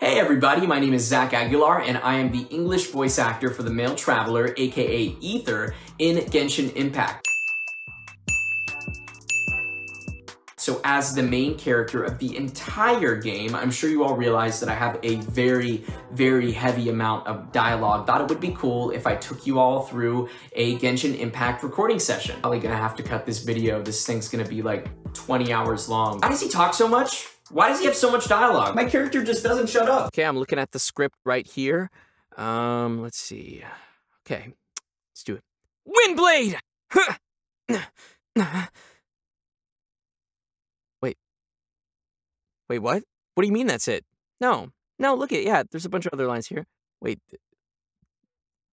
Hey everybody, my name is Zach Aguilar and I am the English voice actor for the male traveler, aka Aether, in Genshin Impact. So as the main character of the entire game, I'm sure you all realize that I have a very, very heavy amount of dialogue. Thought it would be cool if I took you all through a Genshin Impact recording session. Probably gonna have to cut this video. This thing's gonna be like 20 hours long. Why does he talk so much? Why does he have so much dialogue? My character just doesn't shut up. Okay, I'm looking at the script right here. Um, let's see. Okay, let's do it. Windblade! Wait. Wait, what? What do you mean that's it? No. No, look at, yeah, there's a bunch of other lines here. Wait.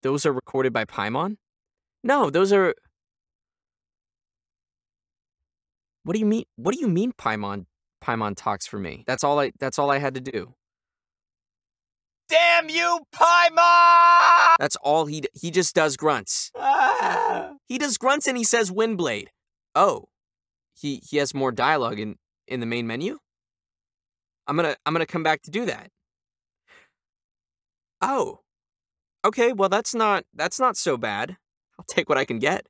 Those are recorded by Paimon? No, those are... What do you mean? What do you mean Paimon Paimon talks for me. That's all I that's all I had to do. Damn you, Paimon! That's all he he just does grunts. Ah. He does grunts and he says Windblade. Oh. He he has more dialogue in in the main menu? I'm going to I'm going to come back to do that. Oh. Okay, well that's not that's not so bad. I'll take what I can get.